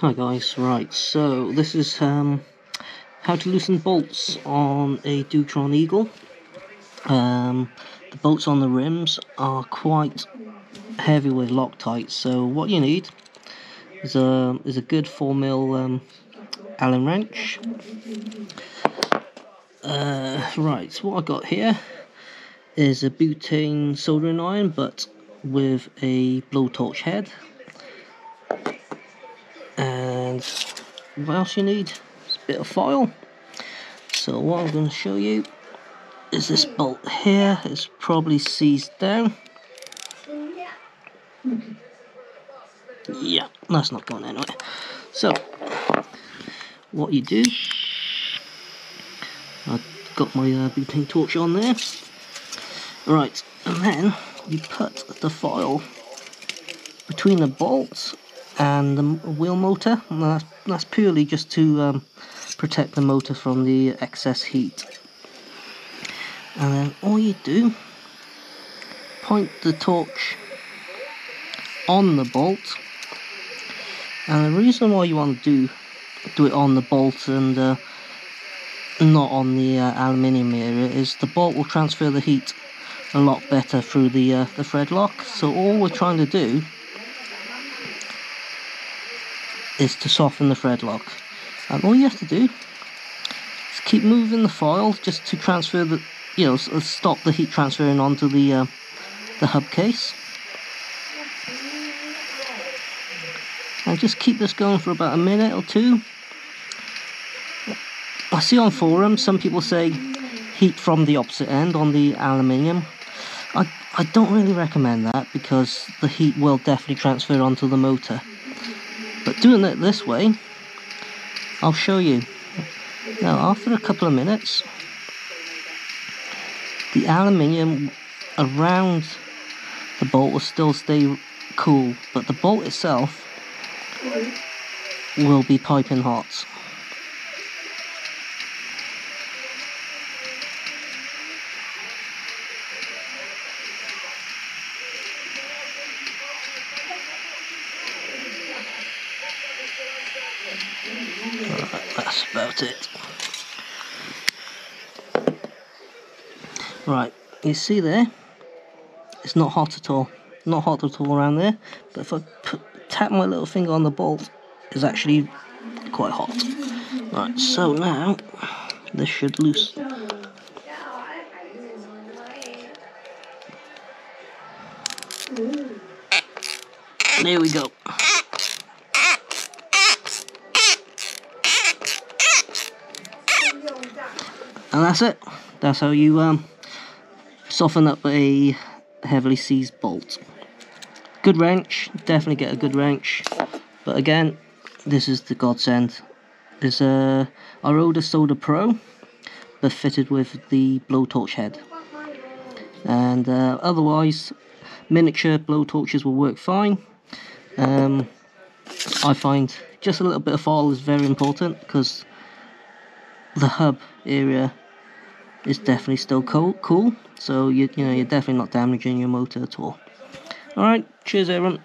Hi guys, right, so this is um, how to loosen bolts on a Dualtron Eagle. Um, the bolts on the rims are quite heavy with Loctite, so what you need is a, is a good 4mm um, Allen wrench. Uh, right, so what I got here is a butane soldering iron, but with a blowtorch head and what else you need? Is a bit of foil. So what I'm going to show you is this bolt here. It's probably seized down. Yeah that's not going anywhere. So what you do I've got my uh, butane torch on there. Right and then you put the foil between the bolts and the wheel motor. That's, that's purely just to um, protect the motor from the excess heat. And then all you do, point the torch on the bolt. And the reason why you want to do do it on the bolt and uh, not on the uh, aluminium area is the bolt will transfer the heat a lot better through the uh, the thread lock. So all we're trying to do is to soften the thread lock. And all you have to do is keep moving the foil just to transfer the, you know, uh, stop the heat transferring onto the, uh, the hub case. And just keep this going for about a minute or two. I see on forums some people say heat from the opposite end on the aluminium. I, I don't really recommend that because the heat will definitely transfer onto the motor. But doing it this way, I'll show you. Now, after a couple of minutes, the aluminium around the bolt will still stay cool, but the bolt itself will be piping hot. About it. Right, you see there, it's not hot at all. Not hot at all around there, but if I put, tap my little finger on the bolt, it's actually quite hot. Right, so now, this should loosen. There we go. And that's it. That's how you um, soften up a heavily seized bolt. Good wrench, definitely get a good wrench. But again, this is the godsend. It's a Iroda Solder Pro, but fitted with the blowtorch head. And uh, otherwise, miniature blowtorches will work fine. Um, I find just a little bit of foil is very important because the hub area is definitely still cool, cool so you, you know you're definitely not damaging your motor at all. Alright, cheers everyone.